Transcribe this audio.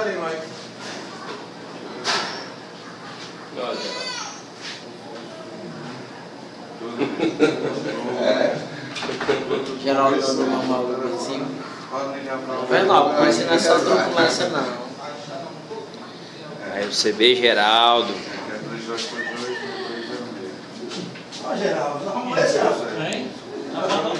ali, Mike. Olha. Geraldo dando uma malucazinho. em cima. lá. Vai lá, mas não é só truculência não. Aí o CB Geraldo. É dois. Ó, Geraldo, não arrumou esse. Hein? Eu não.